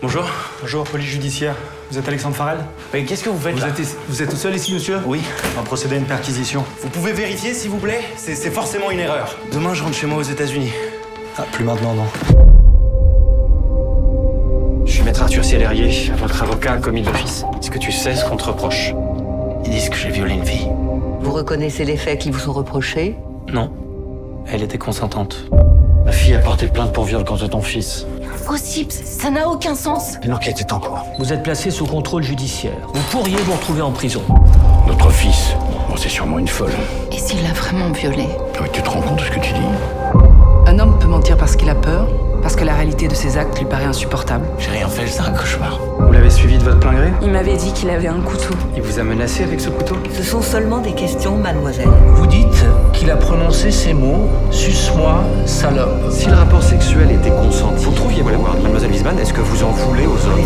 Bonjour. Bonjour, police judiciaire. Vous êtes Alexandre Farrell Mais qu'est-ce que vous faites vous là êtes, vous êtes tout seul ici, monsieur Oui. On va procéder à une perquisition. Vous pouvez vérifier, s'il vous plaît C'est c'est forcément une erreur. Demain, je rentre chez moi aux États-Unis. Ah, plus maintenant, non. Je suis maître Arthur Célérier, votre avocat commis d'office. Est-ce que tu sais ce qu'on te reproche Ils disent que j'ai violé une fille. Vous reconnaissez les faits qui vous sont reprochés Non. Elle était consentante. Ma fille a porté plainte pour viol contre ton fils. Impossible, ça n'a aucun sens. L'enquête est en cours. Vous êtes placé sous contrôle judiciaire. Vous pourriez vous retrouver en prison. Notre fils, bon, c'est sûrement une folle. Et s'il l'a vraiment violé? Ah oui, tu te rends compte de ce que tu dis? Un homme peut mentir parce qu'il a peur, parce que la réalité de ses actes lui paraît insupportable. J'ai rien fait, c'est un cauchemar. Vous l'avez suivi de votre plein gré? Il m'avait dit qu'il avait un couteau. Il vous a menacé avec ce couteau? Ce sont seulement des questions, mademoiselle. Vous dites qu'il a prononcé ces mots Suce-moi, salope. Si le rapport sexuel était consenti, vous trouviez la voir. Mademoiselle Wiesmann, est-ce que vous en voulez aux hommes?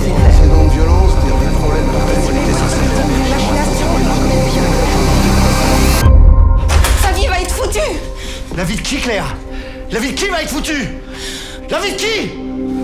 Sa vie va être foutue La vie de qui, Claire? La vie de qui va être foutue? La vie de qui